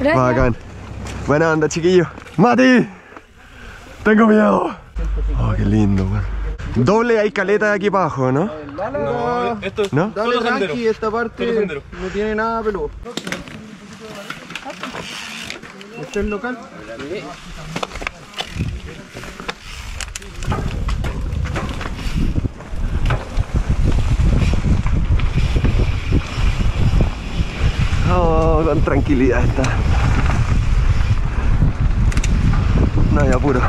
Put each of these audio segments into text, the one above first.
Gracias. Bacán. Buena onda, chiquillo. ¡Mati! Tengo miedo. Oh, qué lindo, weón. Doble hay caleta de aquí para abajo, ¿no? No, esto es ¿No? todo sendero. esta parte no tiene nada peludo. ¿Este es el local? Tranquilidad está. No hay apuro.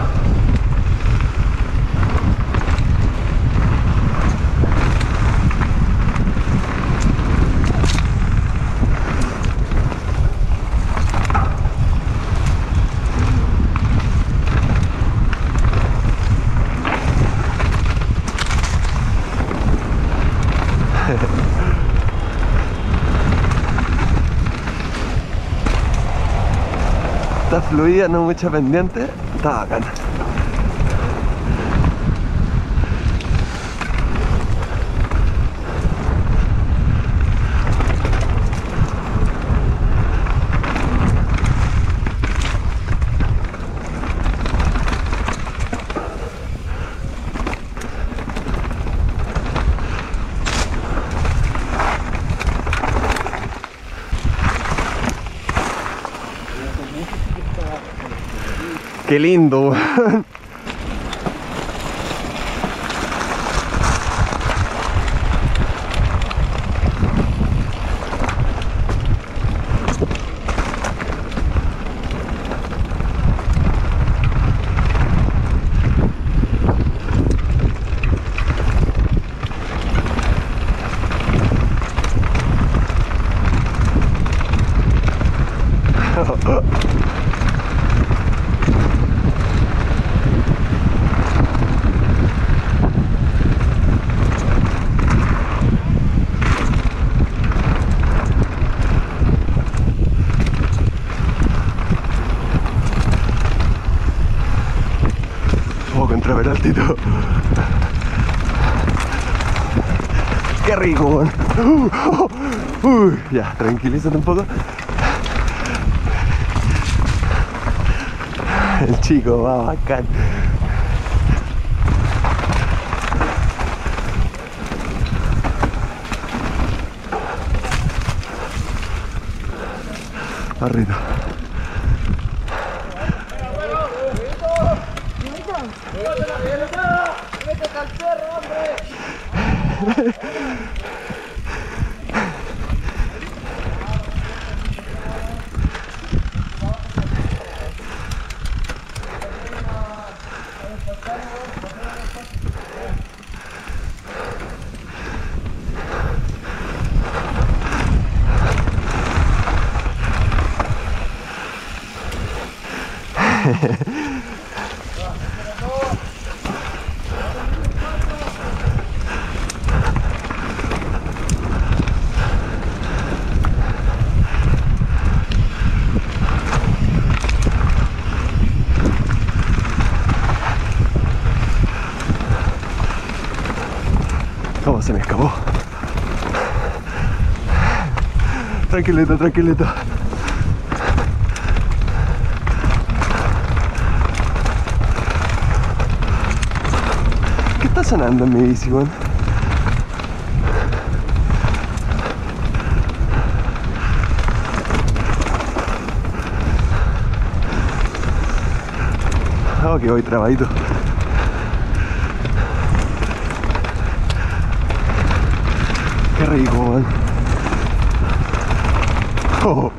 Fluida, no mucha pendiente. Está bacán. Qué lindo. weón. Oh, contra Peraltito. Qué rico, weón. Uh, oh, uh, ya, tranquilízate un poco. El chico va bacán. Arriba. ¿Cómo se me escapó? Tranquilito, tranquilito. ¿Qué está sonando en mi bici? Oh, que voy trabadito. Qué rico, man. Oh.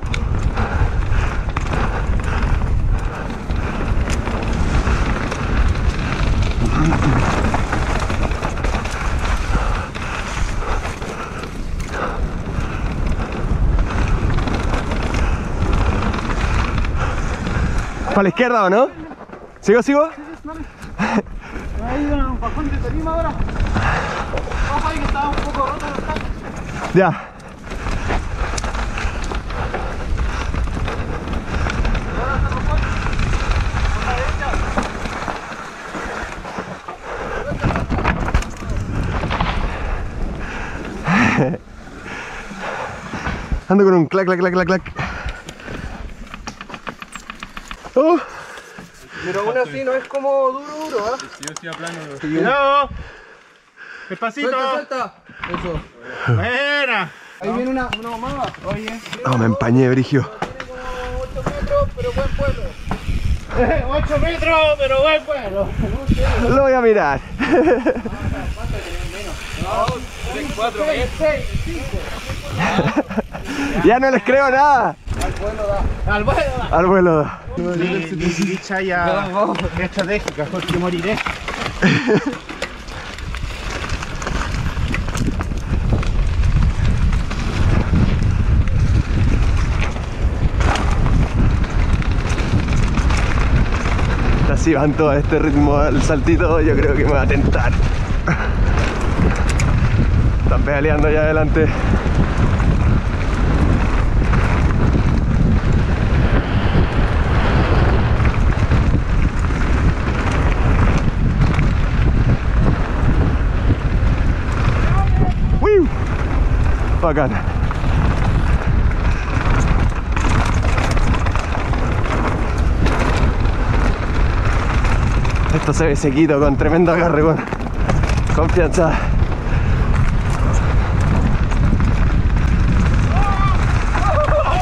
¿Para la izquierda o no? ¿Sigo, sigo? Ahí un bajón de tarima ahora. Ojo ahí que estaba un poco roto los tanques. Ya. Ando con un clac, clac, clac, clac, clac. Oh, Pero aún así no es como duro, duro, ¿ah? Yo estoy a plano. Cuidado. Despacito. Suelta, suelta. Eso. Buena. Ahí viene una, una mamá. Oye. oh, me empañé, Brigio. Tiene como 8 metros, pero buen pueblo. 8 metros, pero buen vuelo. Lo voy a mirar. 4 6, 5. Ya no les creo nada. Al vuelo. Al vuelo da. Dicha ya estratégica, porque moriré. Así van todo a este ritmo el saltito, yo creo que me va a tentar. Están pedaleando allá adelante. Bacán. Esto se ve sequito con tremendo agarre, con confianza.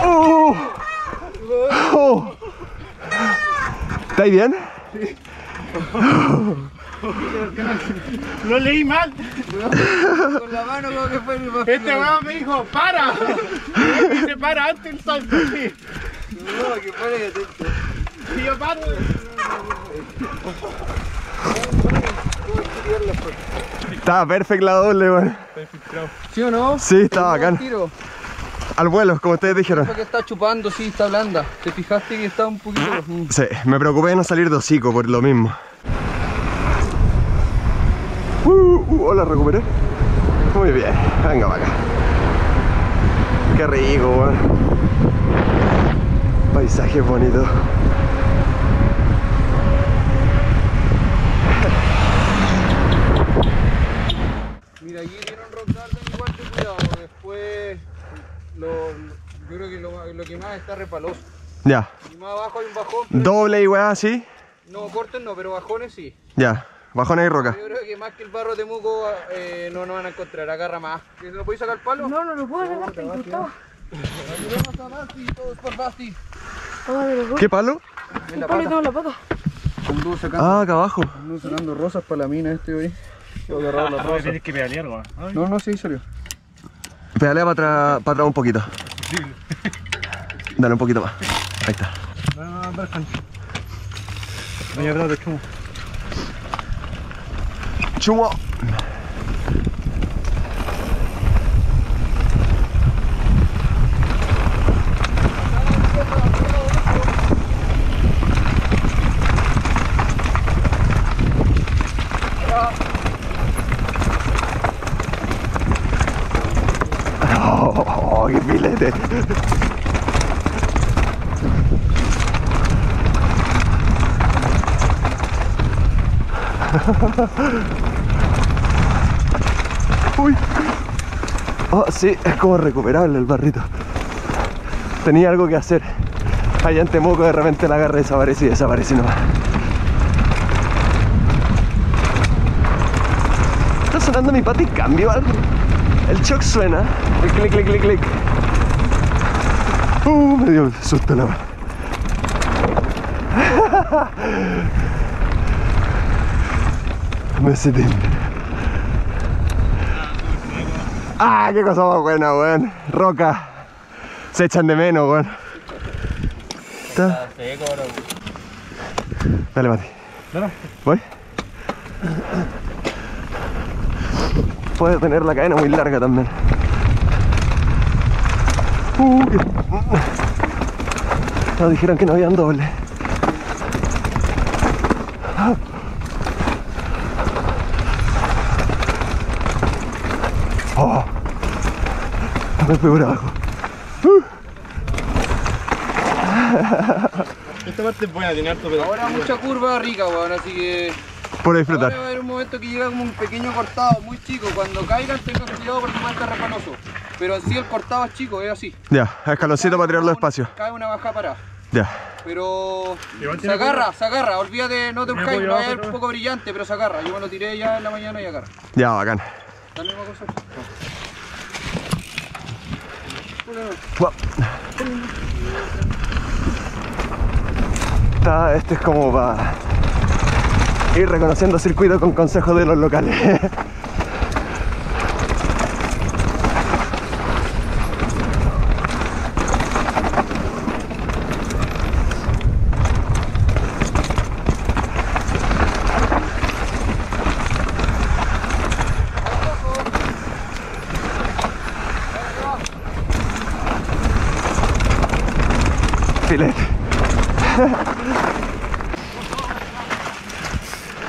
¡Oh! ¿Estáis bien? Lo leí mal. Con la mano como que fue papá. Este weón me dijo, para. Dice, para antes el salto. Sí. No, que pare que te... Y yo paro. Estaba perfecto la doble, weón. ¿Sí o no? Sí, está Un bacán. tiro. Al vuelo, como ustedes dijeron. Porque está chupando, sí, está blanda. ¿Te fijaste que está un poquito...? Sí, me preocupé de no salir de hocico por lo mismo. Uh, uh, hola, recuperé. Muy bien, venga para acá. Qué rico, weón. Paisaje bonito. Mira, aquí tiene un rock garden igual de cuidado. Después, lo, yo creo que lo, lo que más está repaloso. Ya. Y más abajo hay un bajón. Doble y weá así. No, cortes no, pero bajones sí. Ya. Bajones y roca. Yo creo que más que el barro de muco eh, no nos van a encontrar, agarra más. ¿Que ¿No podéis sacar el palo? No, no lo puedo sacar, te incrustado. Ayudemos a Basti, todos por Basti. Ah, de los ¿Qué palo? En la Palo pata. tengo la pata. Sacando, Ah, acá abajo. anduvo sacando rosas para la mina este hoy. Tienes que pedalear, weón. No, no, sí, salió. Pedalea para atrás, para atrás un poquito. Dale un poquito más. Ahí está. No, no, verdad, de chumo. Chumo. Oh, qué filete. Uy. Oh, sí, es como recuperable el barrito. Tenía algo que hacer. Allá en Temuco de repente la agarré, desaparecí desaparecí nomás. Está sonando mi pata y cambio algo. El shock suena. El clic, clic, clic, clic. Uh, me dio susto la mano. Ah, qué cosa más buena, weón. Roca. Se echan de menos, weón. Dale, Mati. ¿Voy? Puede tener la cadena muy larga también. Uh, No, dijeron que no habían doble. Me fui por abajo. Esta parte es buena, tiene harto pedal. Ahora mucha curva rica, weón, así que... Por Ahora disfrutar. va a haber un momento que llega como un pequeño cortado, muy chico. Cuando caigan tengan cuidado porque a estar repanoso. Pero en sí el cortado es chico, es así. Ya, escaloncito para tirarlo despacio. Cae una baja para. Ya. Pero se agarra, se agarra, olvídate, no te buscáis, no es un ¿no? poco brillante, pero se agarra. Yo me lo tiré ya en la mañana y agarra. Ya, bacán. La misma cosa. Este es como para ir reconociendo circuito con consejos de los locales. Filete.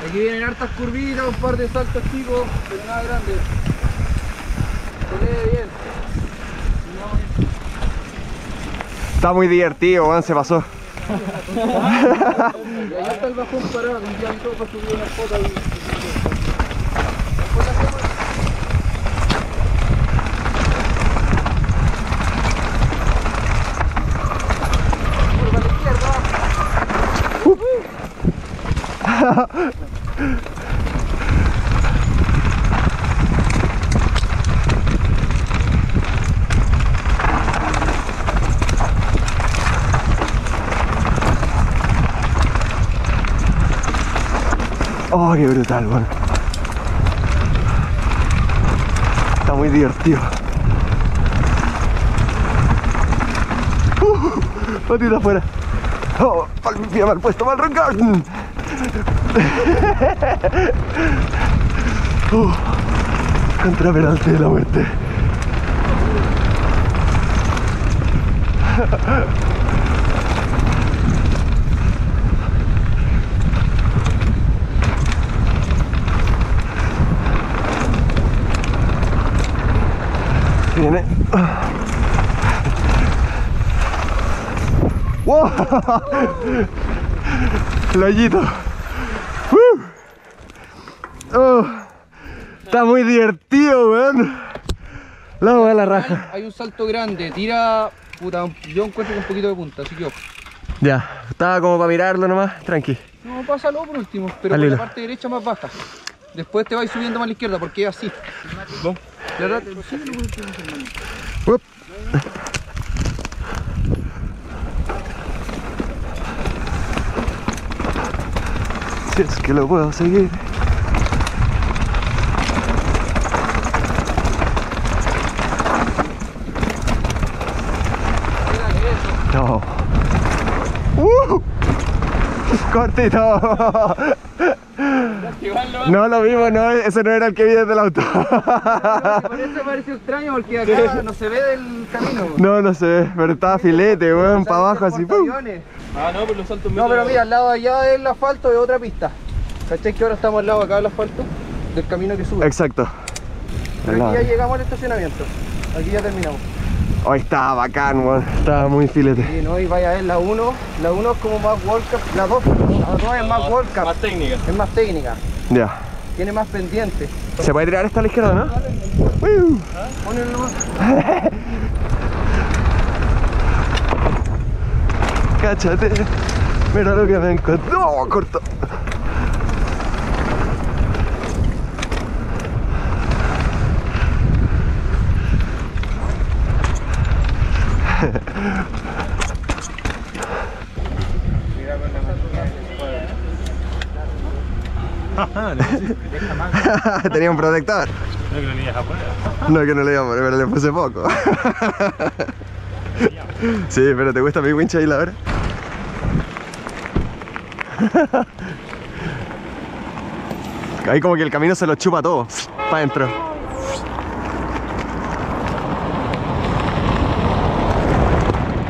Aquí vienen hartas curvitas, un par de saltos chicos, pero nada grande. Se lee bien. Está muy divertido, weón, se pasó. Y allá está el bajón parado, todo para subir una foto qué brutal, weón. Está muy divertido. Uh, patita afuera. Oh, pie mal puesto, mal arrancar. Uh, contra Peralta de la muerte. Viene. ¡Wow! ¡Uh! Oh, está muy divertido, weón. La voy a la raja. Hay un salto grande, tira. Puta, yo encuentro con un poquito de punta, así que ojo. Ya, estaba como para mirarlo nomás, tranqui. No, pásalo por último, pero por la parte derecha más baja. Después te vais subiendo más a la izquierda porque es así. Es que lo puedo seguir. No. ¡Uh! Cortito. No lo vimos, no, ese no era el que vi desde el auto. Por eso parece extraño porque acá no se ve del camino. No, no sé, pero estaba filete, weón, para abajo así. ¡pum! Ah, no, pero los saltos No, pero mira, al lado de allá del asfalto es otra pista. ¿Cachai que ahora estamos al lado acá del asfalto? Del camino que sube. Exacto. Pero aquí ya llegamos al estacionamiento. Aquí ya terminamos. Hoy estaba bacán, weón. Estaba muy filete. Y no, y vaya a ver la 1. La 1 es como más World Cup. La 2, la 2 es más World Cup. Más técnica. Es más técnica. Ya. Tiene más pendiente. ¿Se puede tirar esta a la izquierda, no? Uy. Ponelo nomás. Cáchate. Mira lo que me encontré. No, corto. Tenía un protector. No que lo niñas afuera. No, que no le iba a poner, pero le puse poco. Sí, pero ¿te gusta mi winch ahí la hora? Ahí como que el camino se lo chupa todo, para adentro.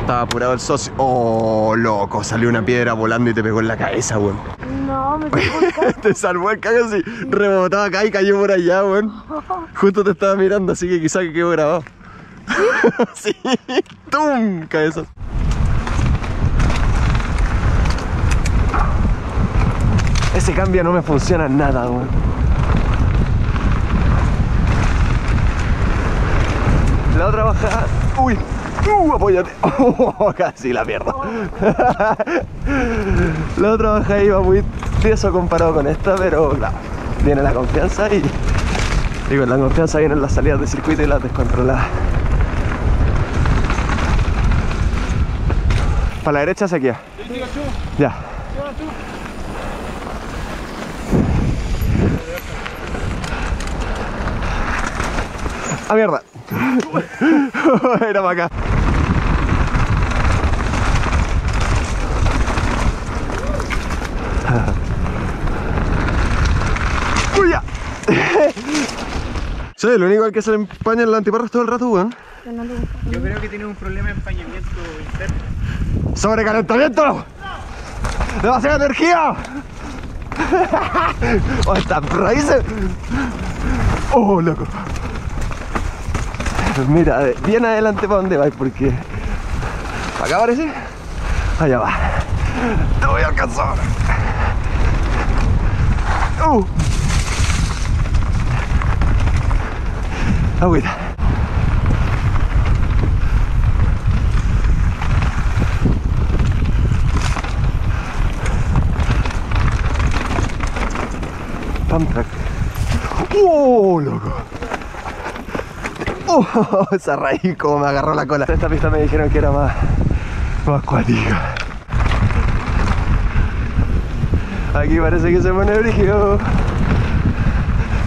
Estaba apurado el socio. Oh, loco, salió una piedra volando y te pegó en la cabeza, weón. No, me carro. te salvó el cago así, rebotaba acá y cayó por allá, weón. Justo te estaba mirando, así que quizá que quedó grabado. sí, ¡tum! Cabeza. Ese cambio no me funciona en nada, weón. La otra bajada. Uy, Uh, apóyate. Oh, casi la pierdo. la otra baja iba muy tieso comparado con esta, pero claro, viene la confianza y, y con la confianza vienen las salidas de circuito y las descontroladas. Para la derecha sequía. Ya. ¡Ah, mierda! Era para acá. ¡Uy, ya! Soy el único al que se le empaña el antiparras todo el rato, weón. Yo creo que tiene un problema de empañamiento interno. ¡Sobrecalentamiento! ¡Demasiada energía! ¡Oh, estas raíces! ¡Oh, loco! Mira, eh, bien adelante para dónde vais, porque... ¿Para acá parece? Allá va. ¡Te voy a alcanzar! ¡Uh! Agüita. Pump track. ¡Oh, loco! ¡Oh! Esa raíz como me agarró la cola. Esta pista me dijeron que era más, más. Aquí parece que se pone brígido.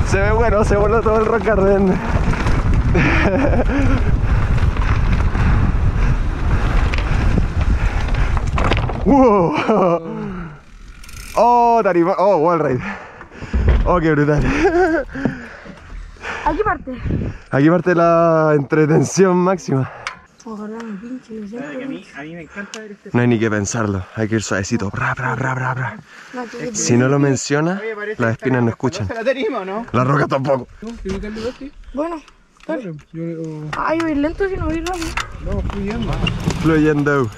Se ve bueno, se voló todo el rock garden. ¡Oh, tarima! ¡Oh, wall ride! ¡Oh, qué brutal! Aquí parte. Aquí parte la entretención máxima. Ojalá me pinche, no sé. A mí, a mí me encanta ver este No hay ni que pensarlo, hay que ir suavecito. Bra, bra, bra, bra, bra. Si no lo menciona, las espinas no escuchan. ¿Se la tenemos no? La roca tampoco. Bueno, Dale. Yo ay, voy lento si no voy rápido. no, fluyendo. Fluyendo.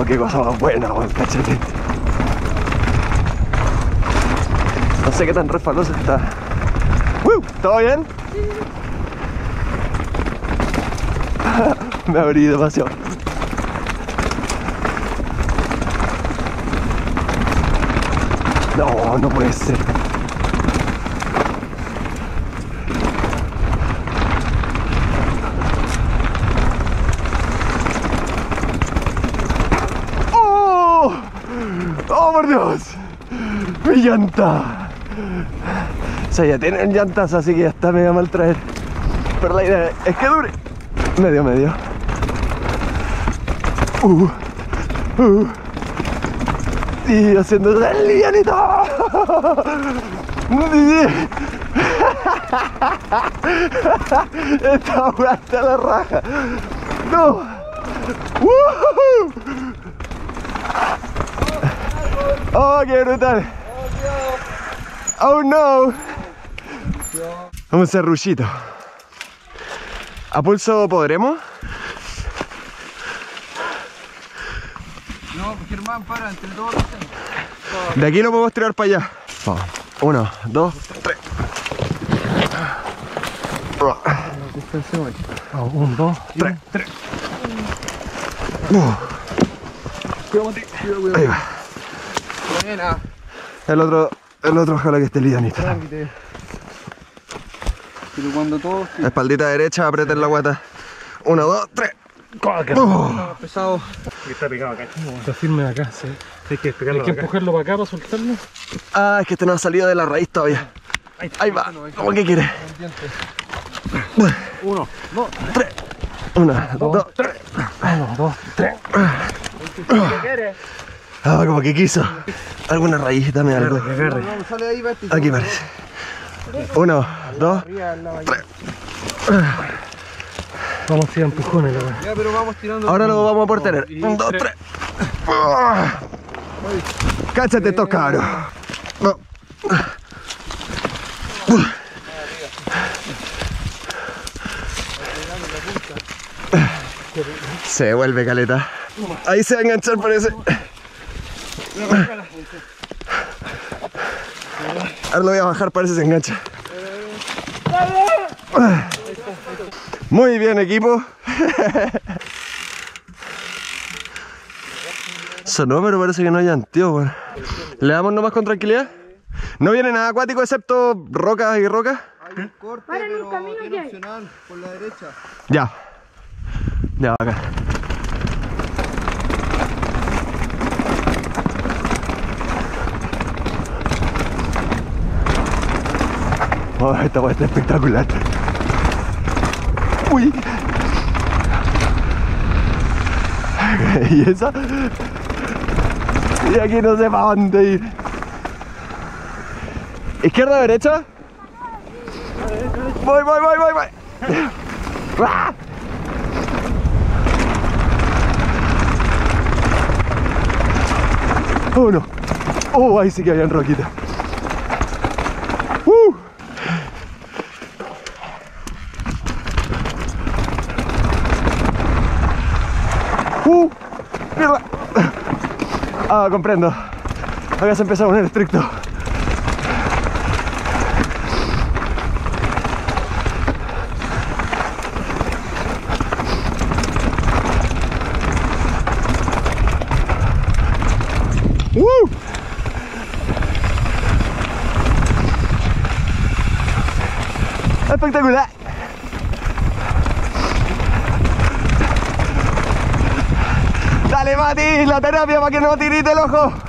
Oh, qué cosa más buena, weón, cachete. No sé qué tan refalosa está. ¡Woo! ¿Todo bien? Me abrí demasiado. No, no puede ser. ¡Oh! ¡Oh, por Dios! ¡Mi llanta! O sea, ya tienen llantas, así que ya está medio mal traer. Pero la idea es que dure. Medio, medio. Uh, uh. Y haciendo el lianito. Esta weá está la raja. No. ¡Woohoo! Oh, qué brutal. Oh no. Vamos a hacer rullito. ¿A pulso podremos? No, Germán, para, entre hacemos. De aquí lo podemos tirar para allá. Vamos. Uno, dos, tres. Vamos, un, dos, tres. tres. Uh. Ahí va. Buena. El otro, el otro ojalá que esté lianito. Trámite. Pero cuando todos Espaldita derecha, aprieten la guata. Uno, dos, tres. Uh. pesado. Está pegado acá. Está firme acá, sí. Hay que pegarlo Hay que acá. empujarlo para acá para soltarlo. Ah, es que este no ha salido de la raíz todavía. Ahí va. ¿Cómo que quiere? Uno, dos, Tres. Uno, dos, tres. Uno, dos, tres. ¿qué quieres? Ah, como que quiso. Alguna raíz, dame algo. Aquí parece. Uno, dos, Vamos a ir a empujones, la. Ya, pero vamos tirando. Ahora lo vamos a por tener. Un, dos, tres. Cáchate esto, cabros. No. Se devuelve caleta. Ahí se va a enganchar, parece. Ahora lo voy a bajar, parece que se engancha. Muy bien, equipo. Sonó, pero parece que no hay antiguo, weón. ¿Le damos nomás con tranquilidad? ¿No viene nada acuático excepto rocas y rocas? Hay un corte, pero tiene opcional por la derecha. Ya. Ya, acá. Oh, esta weá está espectacular. Uy. ¿Y esa? Y aquí no sé para dónde ir. ¿Izquierda o derecha? Voy, voy, voy, voy, voy. ¡Ah! Oh no. Oh, ahí sí que habían roquitas. Uh. Uh. Mierda. Ah, comprendo. Se empieza a poner estricto. ¡Woo! Espectacular. La terapia para que no tirite el ojo.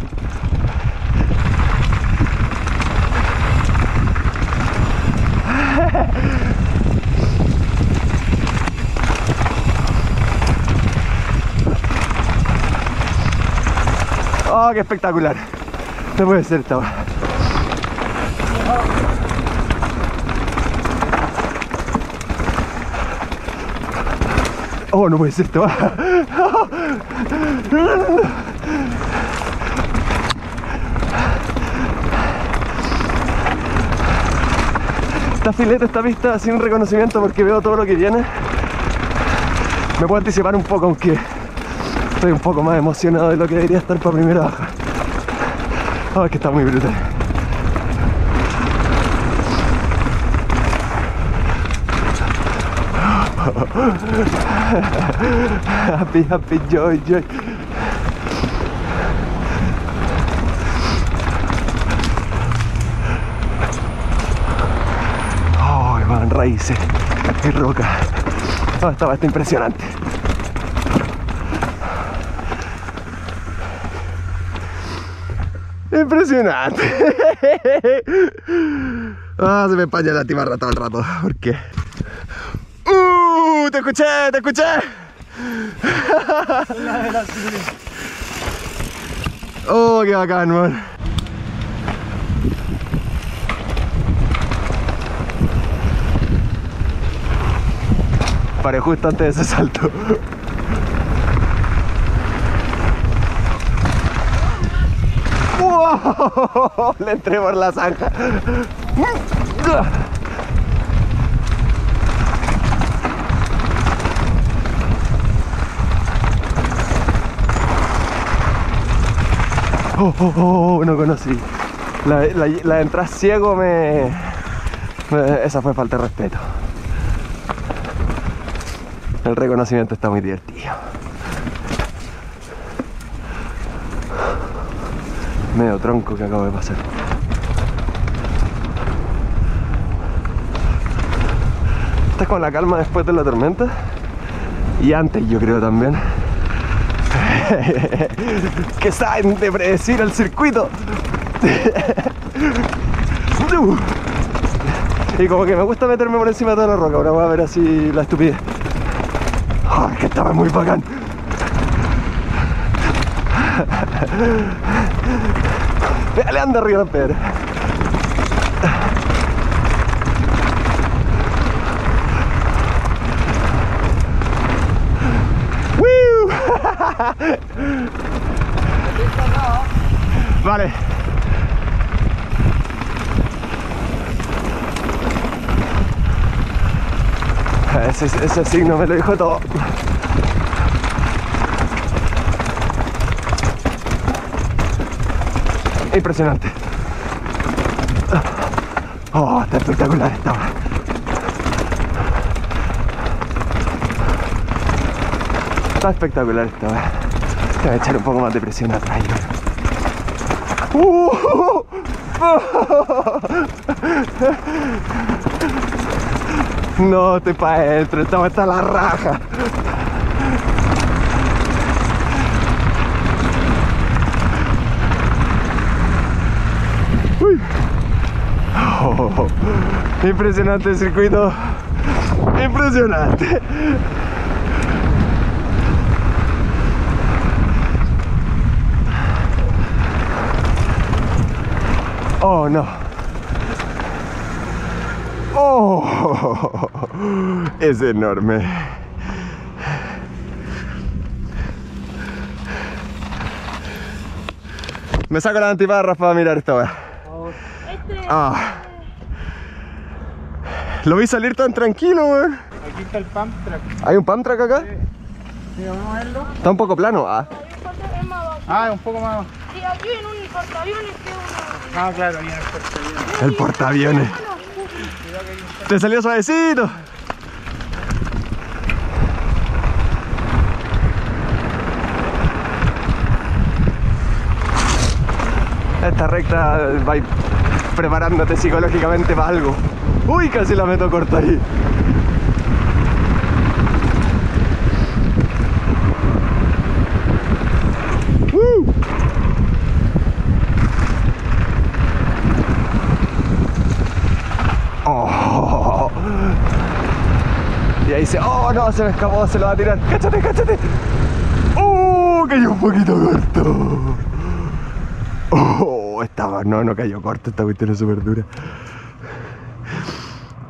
Oh, qué espectacular. No puede ser esta Oh, no puede ser weá. Esta fileta, esta pista sin reconocimiento porque veo todo lo que viene. Me puedo anticipar un poco, aunque estoy un poco más emocionado de lo que debería estar para primera baja. Oh, es que está muy brutal. happy, happy, joy, joy. Oh, van raíces y roca. Oh, esta va está impresionante. Impresionante. Ah, se me empaña la timarra todo el rato. ¿Por qué? ¡Te escuché! ¡Te escuché! ¡Oh, qué bacán, man! Paré justo antes de ese salto. ¡Wow! Le entré por la zanja. No conocí. La, la, la de entrar ciego me, me- Esa fue falta de respeto. El reconocimiento está muy divertido. Medio tronco que acabo de pasar. Estás con la calma después de la tormenta. Y antes yo creo también. que saben de predecir el circuito. y como que me gusta meterme por encima de toda la roca. Ahora voy a ver así la estupidez. Ay, que estaba muy bacán. Le anda arriba la. ¡Woo! Vale. Ese, ese signo me lo dijo todo. Impresionante. Oh, está espectacular esta hora. Está espectacular esta hora. Voy a echar un poco más de presión atrás. yo. No, estoy para adentro, esta está la raja. Uy. Oh, impresionante el circuito. Impresionante. Oh no. Oh, es enorme. Me saco las antiparras para mirar esta weá. Este, Ah. Lo vi salir tan tranquilo, weón. Aquí está el pump track. ¿Hay un pump track acá? Sí, vamos a verlo. Está un poco plano. Ah. Ah, es un poco más. Y aquí en un portaaviones que uno... Ah, claro, viene el portaaviones. El portaaviones. Te salió suavecito. Esta recta va preparándote psicológicamente para algo. Uy, casi la meto corta ahí. ¡Uh! Oh. Y ahí dice, oh no, se me escapó, se lo va a tirar. ¡Cáchate, cáchate! ¡Oh! Cayó un poquito corto. Oh, estaba, no, no cayó corto, esta cuestión es súper dura.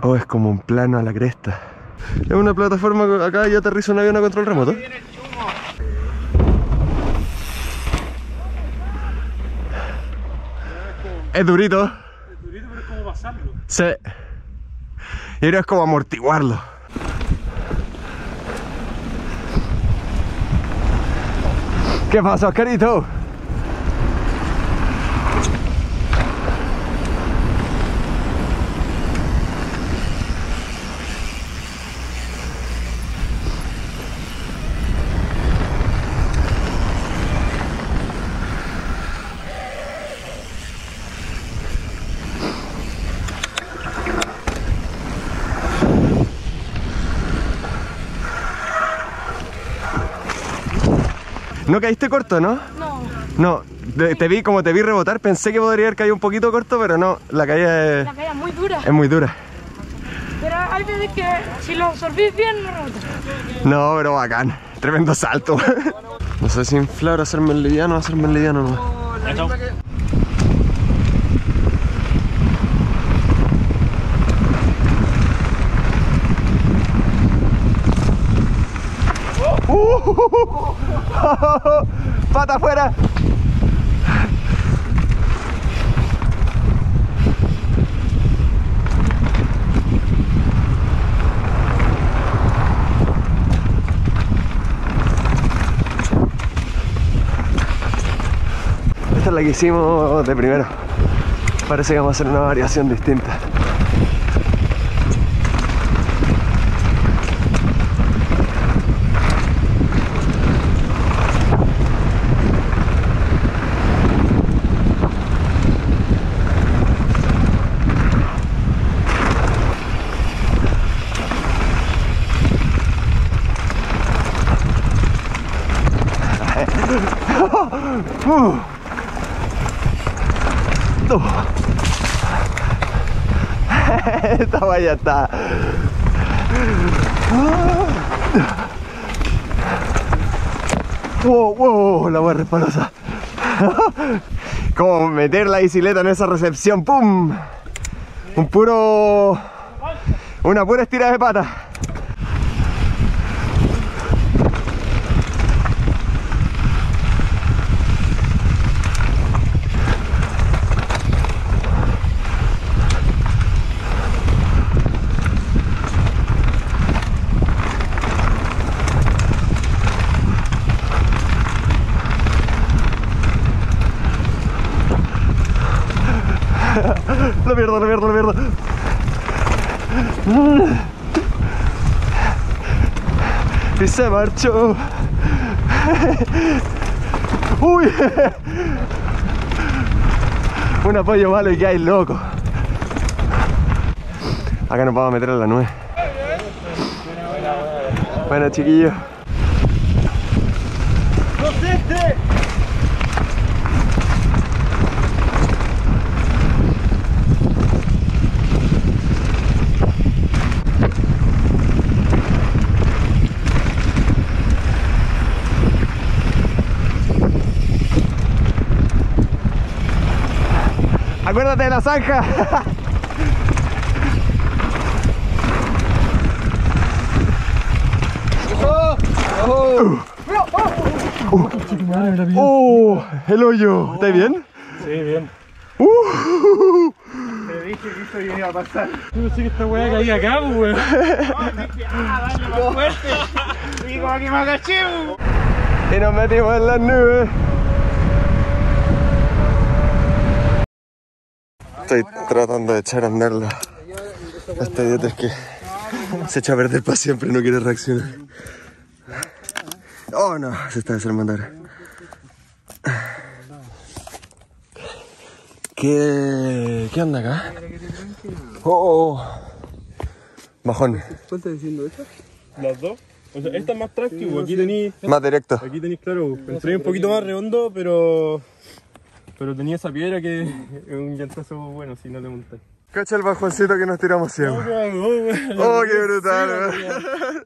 Oh, es como un plano a la cresta. Es una plataforma acá y aterriza un avión a control remoto. Es durito. Es durito, pero es como pasarlo. Sí. Y ahora es como amortiguarlo. ¿Qué pasa, Oscarito? No caíste corto, ¿no? No, No, te, te vi como te vi rebotar, pensé que podría haber caído un poquito corto, pero no, la caída es, la caída es muy dura. es muy dura. Pero hay veces que si lo absorbís bien, no rebota. No, pero bacán, tremendo salto. No sé si inflar, hacerme el liviano o hacerme el liviano nomás. Pata afuera. Esta es la que hicimos de primero. Parece que vamos a hacer una variación distinta. Uh. No. Esta valla está. Wow, Como meter la bicicleta en esa recepción, ¡pum! Un puro. Una pura estira de pata. Pierdo, lo pierdo, lo pierdo. Mm. Y se marchó. Uy. Un apoyo malo y que hay loco. Acá nos vamos a meter en la nube. Bueno, chiquillos. De la zanja. ¡Oh! ¡El hoyo! ¿Estás bien? Sí, bien. Uh, Te dije que eso iba a pasar. Yo pensé que esta weá caía acá, pues, weón. Ah, dale más fuerte. Y como que me agaché. y nos metimos en las nubes. Estoy tratando de echar a andar la... Esta idiota es que se echa a perder para siempre, no quiere reaccionar. Oh no, se está desarmando ahora. ¿Qué, ¿Qué anda acá? Oh, oh. Bajón, ¿Cuál estás diciendo eso? Las dos. O sea, esta es más tranquila, aquí tenéis, más directo. aquí tenéis claro, entré un poquito más redondo, pero pero tenía esa piedra que es un llantazo bueno si no te montas. Cacha el bajoncito que nos tiramos siempre. Oh, qué brutal.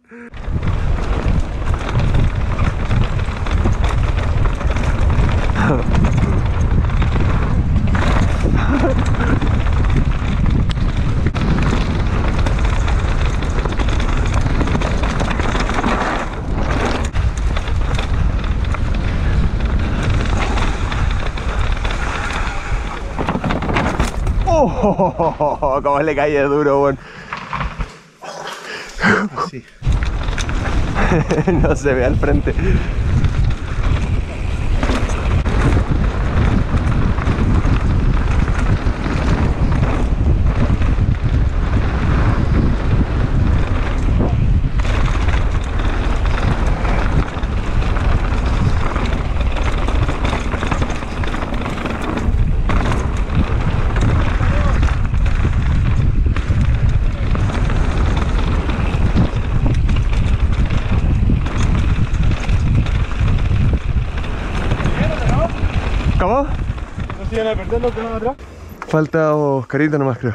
Oh, cómo le cae duro, weón. no se ve al frente. ¿Cómo? No se iban a perder los que van atrás. Falta Oscarito nomás, creo.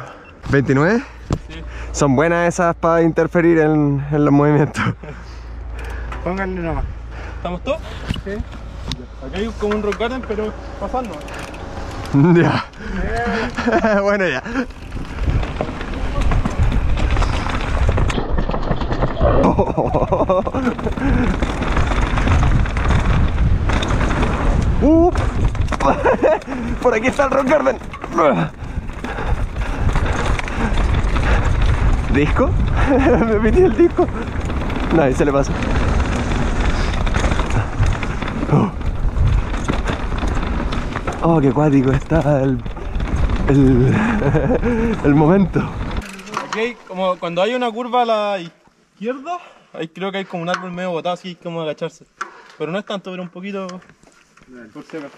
¿29? Sí. Son buenas esas para interferir en, en los movimientos. Pónganle nomás. ¿Estamos todos? Sí. Acá hay como un rock garden, pero pasando. ya. bueno, ya. Uh. Por aquí está el Rock Garden. ¿Disco? Me metí el disco. No, ahí se le pasa. Oh, qué cuático está el, el, el momento. Aquí hay como cuando hay una curva a la izquierda, ahí creo que hay como un árbol medio botado así como agacharse. Pero no es tanto, pero un poquito. Por si acaso.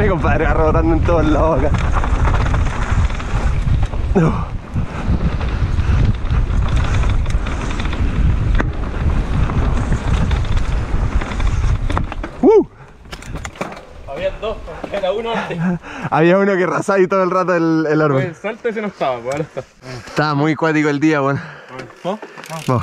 Mi rebotando en todos lados acá. No. Uh, Había dos, era uno antes. había uno que rasaba y todo el rato el, el árbol. El salto ese no estaba, pues ahora está. Estaba muy cuático el día, bueno. ¿No? Oh.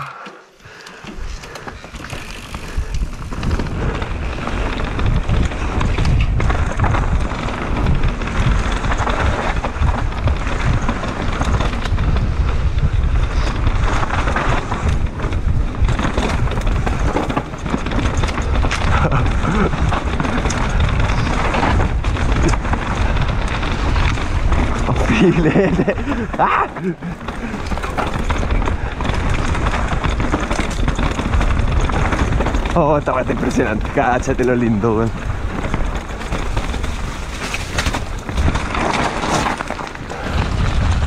Filete. ¡Ah! Oh, esta está impresionante. Cáchate lo lindo, weón.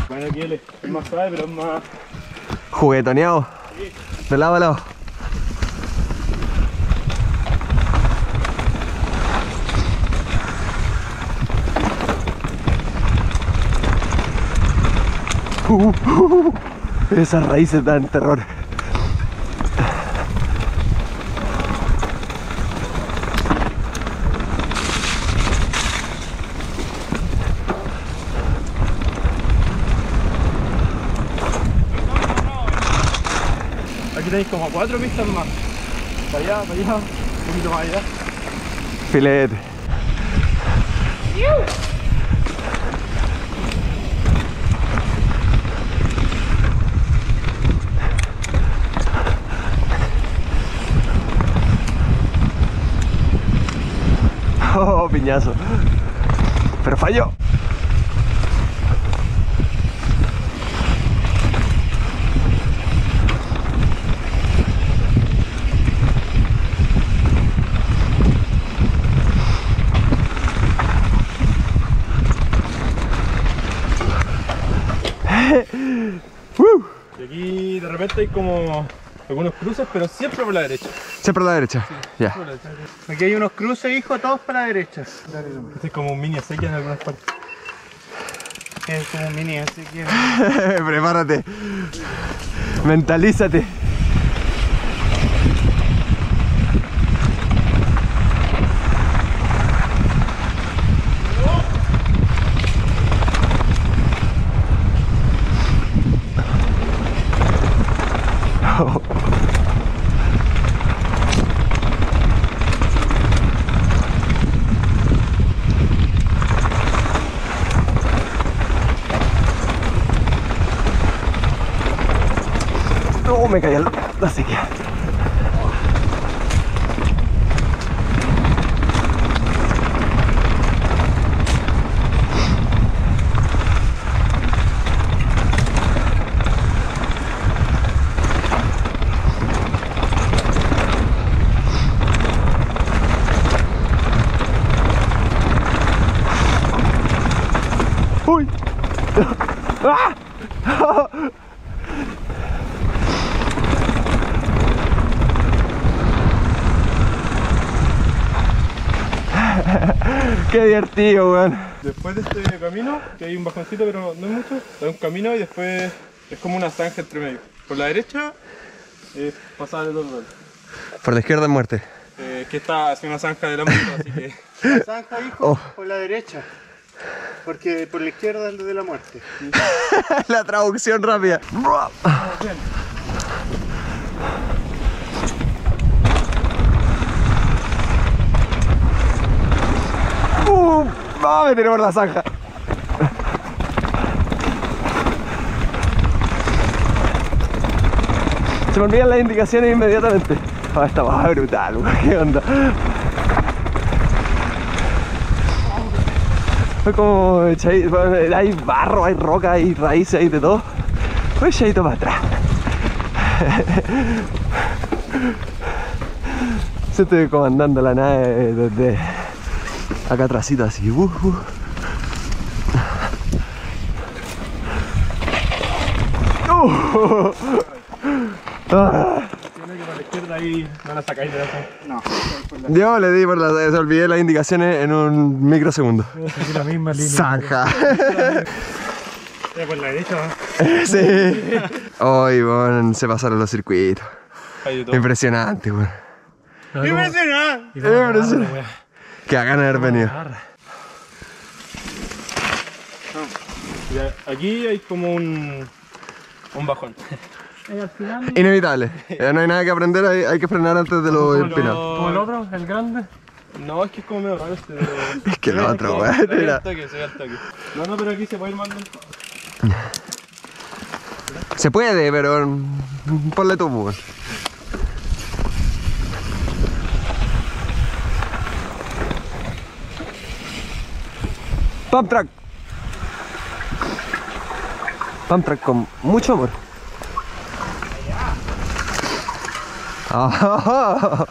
Bueno, aquí él es más suave, pero es más. Juguetoneado. De lado a lado. Uh, uh, uh. Esas raíces dan terror. Aquí tenéis como cuatro pistas más. Para allá, para allá, un poquito más allá. Filete. Pero falló. Y aquí de repente hay como algunos cruces, pero siempre por la derecha. siempre a la derecha. Ya. Aquí hay unos cruces, hijo, todos para la derecha. Este es como un mini acequia en algunas partes. Es como un mini, así que. Prepárate. Mentalízate. No, me caí al- la sequía. Uy. ¡Ah! Qué divertido, weón. Después de este camino, que hay un bajoncito, pero no es mucho, hay un camino y después es como una zanja entre medio. Por la derecha es pasar el otro lado. Por la izquierda muerte. Eh, que está hacia una zanja de la moto, así que. La zanja, hijo, Oh. por la derecha. Porque por la izquierda es lo de la muerte. la traducción rápida. Por la zanja. Se me olvidan las indicaciones inmediatamente. Ah, esta va brutal, qué onda. Fue como, hay barro, hay roca, hay raíces, hay de todo. Fue echadito para atrás. Se estoy comandando la nave desde acá atrásito así. uh, uh. Uh. Ah. Tiene que por la izquierda ahí no la sacáis de la. No. Yo le di por la. Se olvidé las indicaciones en un microsegundo. Aquí la misma línea. Zanja. Por la derecha, ¿no? sí. Hoy, bueno, se pasaron los circuitos. Impresionante, weón. ¡Impresionante! Impresionante. Que hagan haber venido. Aquí hay como un. un bajón. Inevitable. Ya no hay nada que aprender, hay, hay que frenar antes de lo empinado. ¿Como el otro, el grande? No, es que es como medio raro este, pero. Es que lo otro, weón, se ve al toque, se ve al toque. No, no, pero aquí se puede ir más lento. Se puede, pero ponle tú, weón. Pump track. Pump track con mucho amor.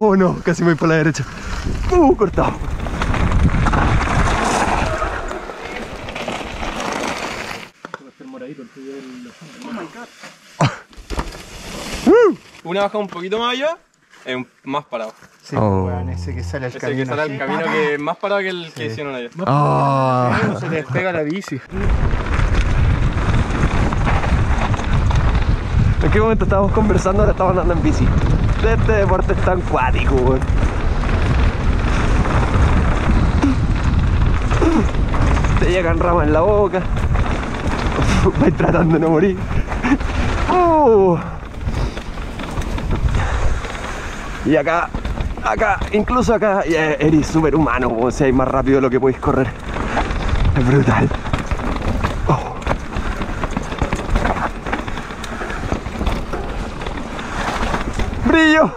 Oh no, casi me voy por la derecha. Uh, cortado. Una baja un poquito más allá, más parado. Sí, Oh. ese que sale al Ese que camino. sale al así. camino que es más parado que el que hicieron allá. Ah. Se le despega la bici. ¿En qué momento estábamos conversando? Ahora estamos andando en bici. Este deporte es tan cuático, weón. Te llegan ramas en la boca. Vais tratando de no morir. Uh. Y acá, acá, incluso acá, eres súper humano, weón. Si hay más rápido de lo que podéis correr. Es brutal. Oh. brillo.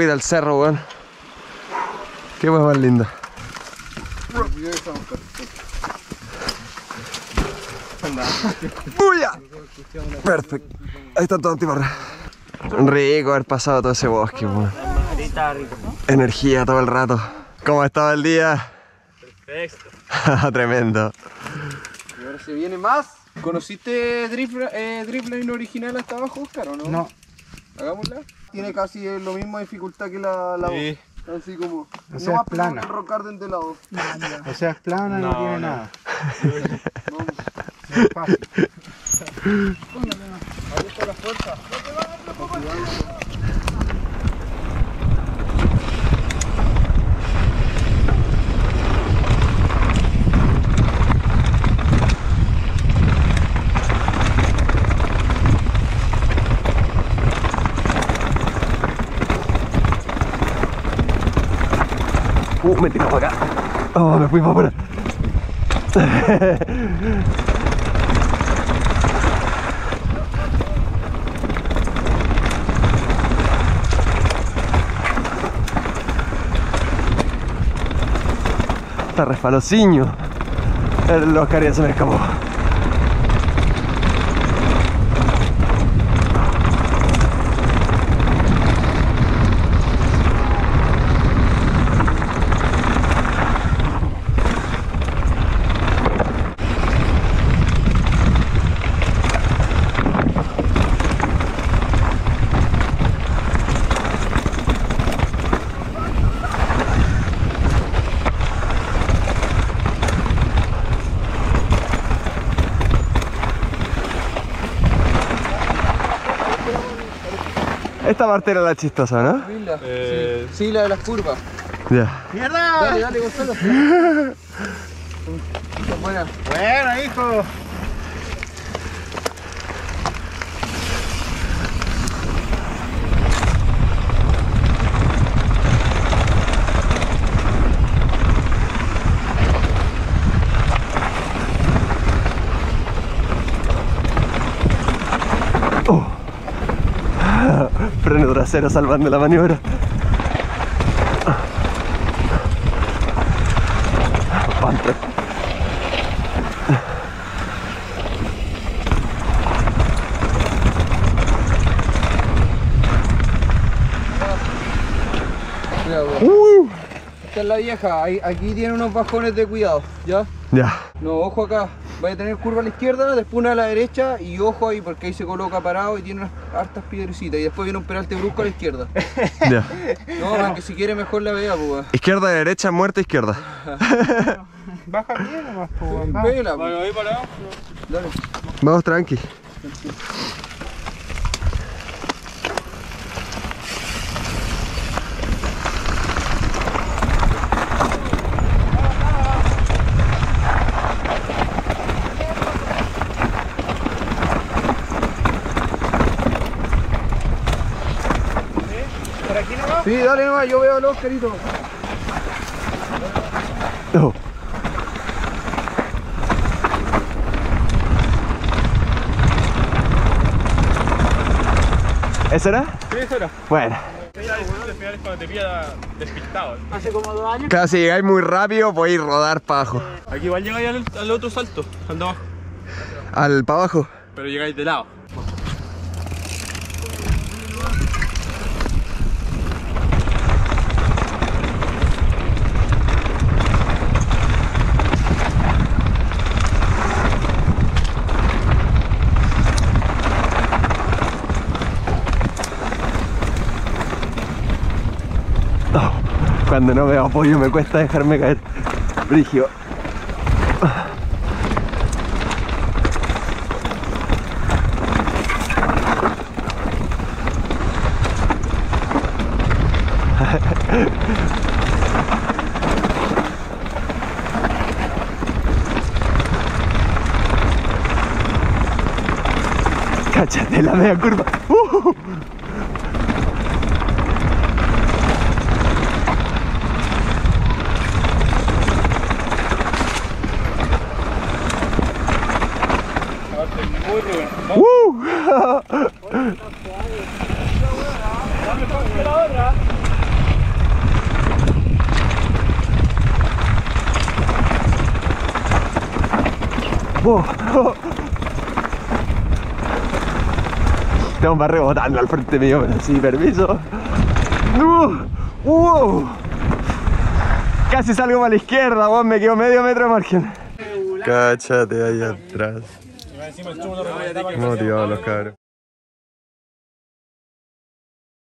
¿Cómo le corre a Wida al cerro, weón? Qué weón más linda. ¡Buya! Perfecto. Ahí está todo antiparra. Rico haber pasado todo ese bosque, weón. Energía todo el rato. ¿Cómo estaba el día? Perfecto. Tremendo. Y ahora se viene más. ¿Conociste Drift, eh, Driftline original hasta abajo, Oscar, o no? No. Hagámosla. Tiene casi eh, lo mismo dificultad que la, la Sí. voz. Así como. O sea, más es plana. Rock Garden de lado. O sea, es plana y no, No, tiene no. nada. Vamos. Es fácil. Uh, me tiró para acá. Oh, me fui para afuera. Está resfalociño. El Oscar se me escapó. Parte era la chistosa, ¿no? Mira, Eh, sí. sí, la de las curvas. Ya. Dale, dale, Gonzalo. Buena. Bueno, hijo. Freno trasero salvando la maniobra. Uh. Esta es la vieja. Aquí tiene unos bajones de cuidado. ¿Ya? Ya. No, ojo acá. Vaya a tener curva a la izquierda, después una a la derecha y ojo ahí porque ahí se coloca parado y tiene unas hartas piedrecitas y después viene un peralte brusco a la izquierda. Ya. No, porque si quiere mejor la vea, pues. Izquierda, derecha, muerta, izquierda. Baja bien nomás, baja. Vela, pues. Bueno, ahí parado. Dale. Vamos tranqui. Sí, dale nomás, yo veo a los caritos. No. ¿Eso era? Sí, eso era. Bueno. Hace como dos años. Claro, si llegáis muy rápido, podéis rodar para abajo. Aquí igual llegáis al, al otro salto, al de abajo. Al para abajo. Pero llegáis de lado. Cuando no veo apoyo me cuesta dejarme caer. Brigio. Cáchate la media curva. Uh Rubén. Uh. Oh, oh. Va rebotando al frente mío, pero sí, permiso. Casi salgo para la izquierda, me quedo medio metro de margen. Cáchate ahí atrás. Motivados los cabros.